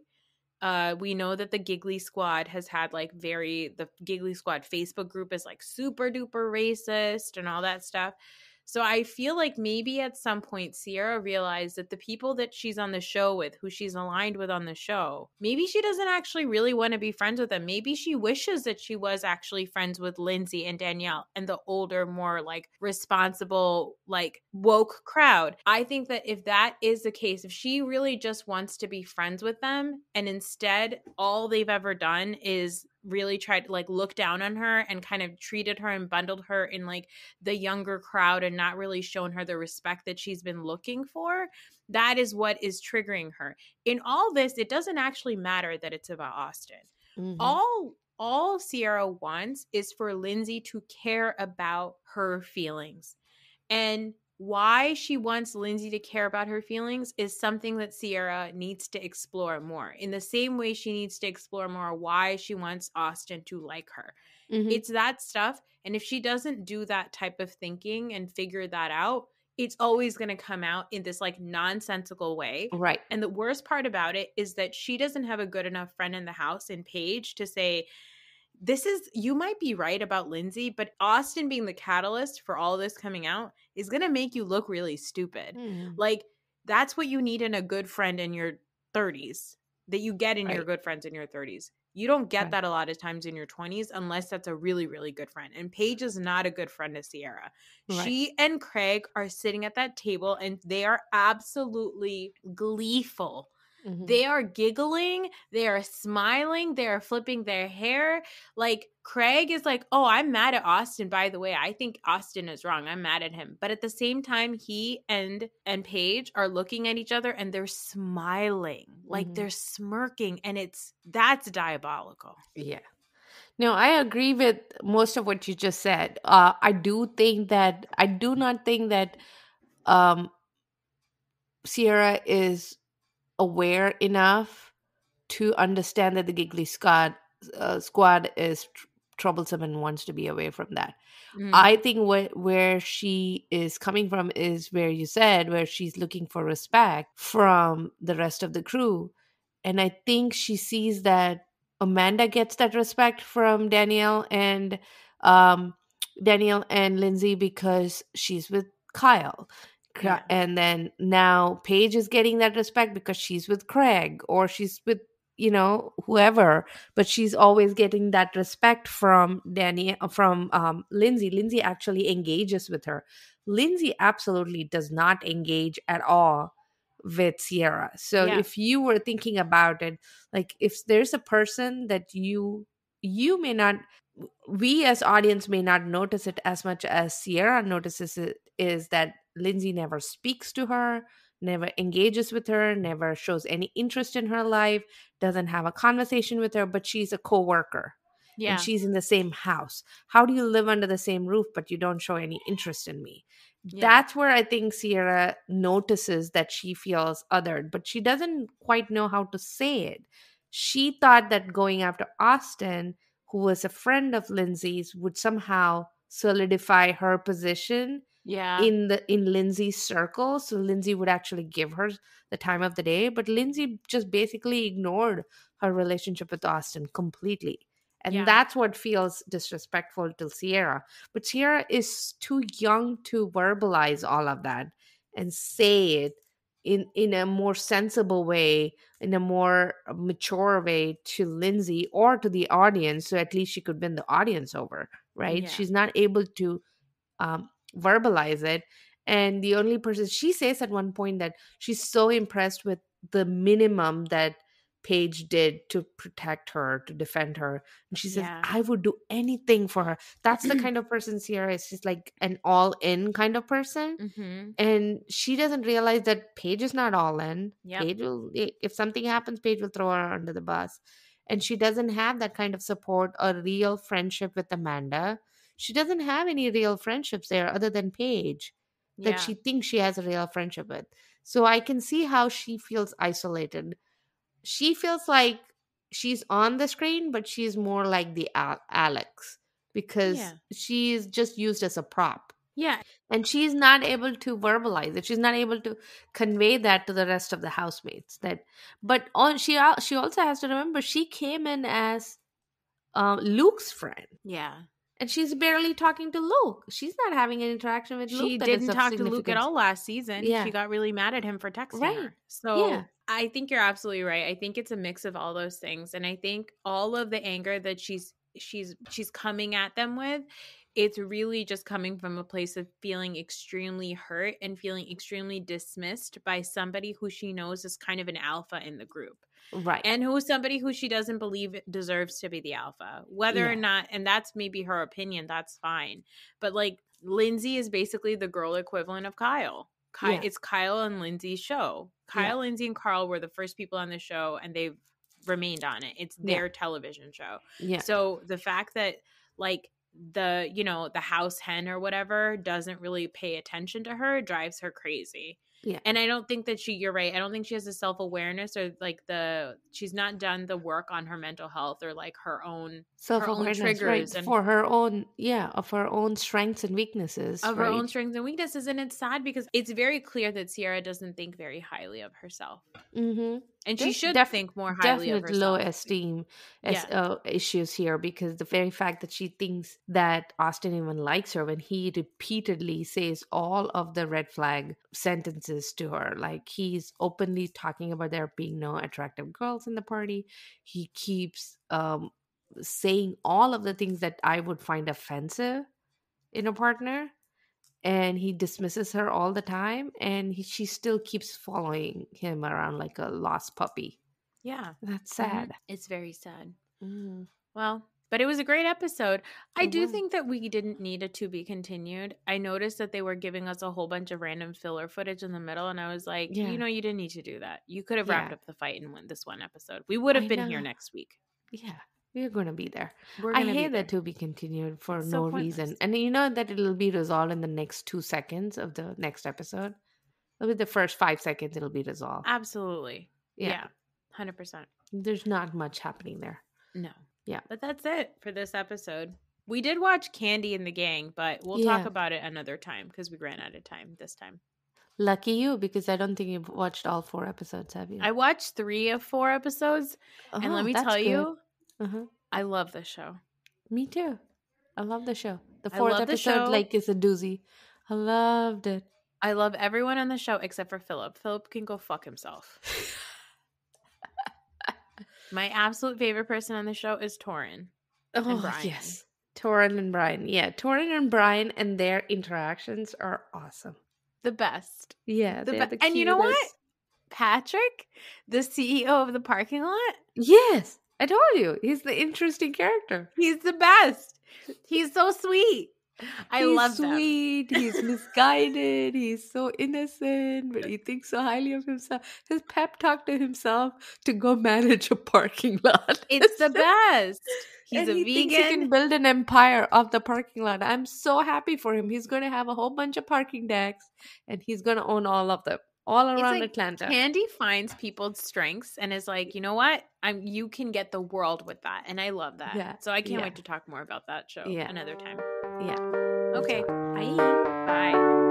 Uh, we know that the Giggly Squad has had like very the Giggly Squad Facebook group is like super duper racist and all that stuff. So I feel like maybe at some point Ciara realized that the people that she's on the show with, who she's aligned with on the show, maybe she doesn't actually really want to be friends with them. Maybe she wishes that she was actually friends with Lindsay and Danielle and the older, more like responsible, like woke crowd. I think that if that is the case, if she really just wants to be friends with them and instead all they've ever done is really tried to like look down on her and kind of treated her and bundled her in like the younger crowd and not really shown her the respect that she's been looking for that is what is triggering her. In all this it doesn't actually matter that it's about austin. Mhm. all all ciara wants is for lindsay to care about her feelings. And why she wants Lindsay to care about her feelings is something that Ciara needs to explore more. In the same way, she needs to explore more why she wants Austin to like her. Mhm. It's that stuff. And if she doesn't do that type of thinking and figure that out, it's always going to come out in this like nonsensical way. right. And the worst part about it is that she doesn't have a good enough friend in the house in Paige to say, this is, you might be right about Lindsay, but Austin being the catalyst for all this coming out is going to make you look really stupid. Mhm. Like, that's what you need in a good friend in your 30s that you get in your good friends in your 30s. You don't get Right. that a lot of times in your 20s unless that's a really, really good friend. And Paige is not a good friend to Ciara. Right. She and Craig are sitting at that table and they are absolutely gleeful. Mhm. They are giggling, they are smiling, they are flipping their hair. Like Craig is like, "Oh, I'm mad at Austin by the way. I think Austin is wrong. I'm mad at him." But at the same time, he and and Paige are looking at each other and they're smiling. Like Mhm. they're smirking and it's that's diabolical. Yeah. No, I agree with most of what you just said. Uh, I do think that I do not think that um, Ciara is aware enough to understand that the giggly squad uh, squad is tr- troublesome and wants to be away from that. Mhm. I think what where she is coming from is where you said where she's looking for respect from the rest of the crew, and I think she sees that Amanda gets that respect from Danielle and um, Danielle and Lindsay because she's with Kyle. Yeah. And then now Paige is getting that respect because she's with Craig or she's with, you know, whoever. But she's always getting that respect from Danny, from um, Lindsay. Lindsay actually engages with her. Lindsay absolutely does not engage at all with Ciara. So Yeah. if you were thinking about it, like if there's a person that you you may not we as audience may not notice it as much as Ciara notices it is that Lindsay never speaks to her, never engages with her, never shows any interest in her life, doesn't have a conversation with her, but she's a co-worker yeah. and she's in the same house. How do you live under the same roof but you don't show any interest in me? Yeah. That's where I think Ciara notices that she feels othered, but she doesn't quite know how to say it. She thought that going after Austin, who was a friend of Lindsay's, would somehow solidify her position yeah. in the in Lindsay's circle. So Lindsay would actually give her the time of the day, but Lindsay just basically ignored her relationship with Austin completely. And Yeah. that's what feels disrespectful to Ciara. But Ciara is too young to verbalize all of that and say it in in a more sensible way, in a more mature way to Lindsay or to the audience, so at least she could win the audience over, right? Yeah. She's not able to um, verbalize it. And the only person she says at one point that she's so impressed with the minimum that Paige did to protect her, to defend her. And she says, Yeah. I would do anything for her. That's the kind of person Ciara is. She's like an all in kind of person. mm-hmm. And she doesn't realize that Paige is not all in. Yep. Paige will, if something happens, Paige will throw her under the bus. And she doesn't have that kind of support or real friendship with Amanda. She doesn't have any real friendships there other than Paige that Yeah. she thinks she has a real friendship with. So I can see how she feels isolated. She feels like she's on the screen, but she's more like the Al- Alex because Yeah. she is just used as a prop. yeah. And she's not able to verbalize it. She's not able to convey that to the rest of the housemates. That, but on she she also has to remember she came in as uh, Luke's friend, Yeah. And she's barely talking to Luke. She's not having an interaction with Luke. She didn't talk to Luke at all last season. Yeah. She got really mad at him for texting Right. her. So Yeah. I think you're absolutely right. I think it's a mix of all those things. And I think all of the anger that she's she's she's coming at them with, it's really just coming from a place of feeling extremely hurt and feeling extremely dismissed by somebody who she knows is kind of an alpha in the group Right. and who is somebody who she doesn't believe deserves to be the alpha whether or not and that's maybe her opinion that's fine but like lindsay is basically the girl equivalent of kyle Ky- Yeah. it's kyle and lindsay's show kyle Yeah. lindsay and carl were the first people on the show and they've remained on it it's Yeah. their television show yeah. so the fact that like the you know the house hen or whatever doesn't really pay attention to her drives her crazy Yeah. and i don't think that she you're right i don't think she has the self-awareness or like the she's not done the work on her mental health or like her own Self awareness, right? triggers and- For her own, yeah, of her own strengths and weaknesses. of her own strengths and weaknesses and it's sad because it's very clear that ciara doesn't think very highly of herself Mm-hmm. And she should def- think more highly of definite low esteem as, Yeah. uh, issues here because the very fact that she thinks that Austin even likes her when he repeatedly says all of the red flag sentences to her, like he's openly talking about there being no attractive girls in the party. He keeps um, saying all of the things that I would find offensive in a partner. And he dismisses her all the time, and he, she still keeps following him around like a lost puppy. yeah That's Mhm. sad. it's very sad Mm. Well, but it was a great episode. I It do think that we didn't need it to be continued. I noticed that they were giving us a whole bunch of random filler footage in the middle, and I was like, Yeah. you know, you didn't need to do that. You could have wrapped Yeah. up the fight in one, this one episode. We would have I been here next week. Yeah, we're gonna be there. We're I gonna be hate there. that to be continued for It's no so reason, pointless. and you know that it'll be resolved in the next two seconds of the next episode. It'll be the first five seconds. It'll be resolved. Absolutely. Yeah. yeah. 100%. There's not much happening there. No. Yeah. But that's it for this episode. We did watch Candy and the Gang, but we'll talk Yeah. about it another time because we ran out of time this time. Lucky you, because I don't think you've watched all four episodes, have you? I watched three of four episodes, and Oh, let me that's tell good. you, Uh-huh. I love this show. Me too. I love the show. The fourth the episode, show. like, is a doozy. I loved it. I love everyone on the show except for Philip. Philip can go fuck himself. My absolute favorite person on the show is Torin. Oh, Brian. yes. Torin and Brian. Yeah, Torin and Brian and their interactions are awesome. The best. Yeah, The they're be- the and you know what? Patrick, the CEO of the parking lot, Yes, I told you. He's the interesting character. he's the best. He's so sweet. I he's love sweet. He's misguided. He's so innocent, but he thinks so highly of himself. His pep talk to himself to go manage a parking lot. It's the best. He's And a he thinks he can build an empire of the parking lot. I'm so happy for him. He's going to have a whole bunch of parking decks, and he's going to own all of them, all around like Atlanta. Candy finds people's strengths and is like, you know what? I'm you can get the world with that. And I love that. Yeah, So I can't yeah. wait to talk more about that show Yeah. another time. Yeah. Okay. Bye. Bye.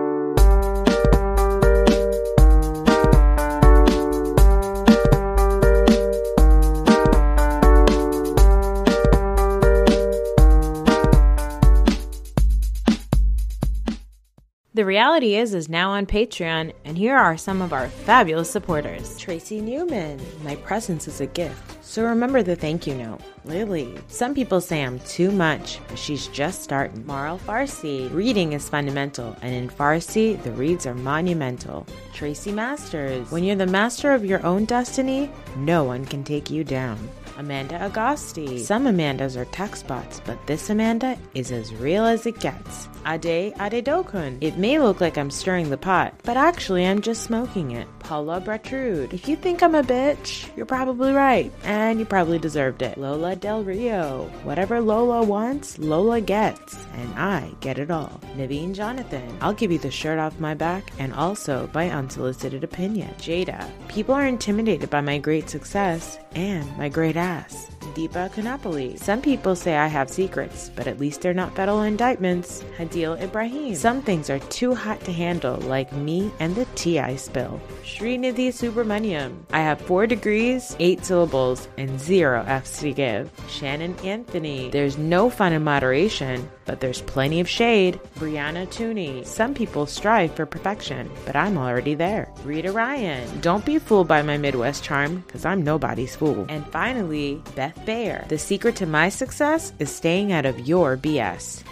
The reality is is now on Patreon, and here are some of our fabulous supporters. Tracy Newman, my presence is a gift. So remember the thank you note. Lily, some people say I'm too much, but she's just starting. Marl Farsi, reading is fundamental, and in Farsi, the reads are monumental. Tracy Masters, when you're the master of your own destiny, no one can take you down. Amanda Agosti. Some Amandas are text bots, but this Amanda is as real as it gets. Ade Ade Adedokun. It may look like I'm stirring the pot, but actually I'm just smoking it. Paula Bertrude. If you think I'm a bitch, you're probably right, and you probably deserved it. Lola Del Rio. Whatever Lola wants, Lola gets, and I get it all. Naveen Jonathan. I'll give you the shirt off my back and also by unsolicited opinion. Jada. People are intimidated by my great success and my great ass. Deepa Kanapali. Some people say I have secrets, but at least they're not federal indictments. Hadil Ibrahim. Some things are too hot to handle, like me and the tea I spill. Srinidhi Subramaniam. I have four degrees, eight syllables, and zero F's to give. Shannon Anthony. There's no fun in moderation, but there's plenty of shade. Brianna Tooney. Some people strive for perfection, but I'm already there. Rita Ryan. Don't be fooled by my Midwest charm, because I'm nobody's fool. And finally, Beth Bayer. The secret to my success is staying out of your BS.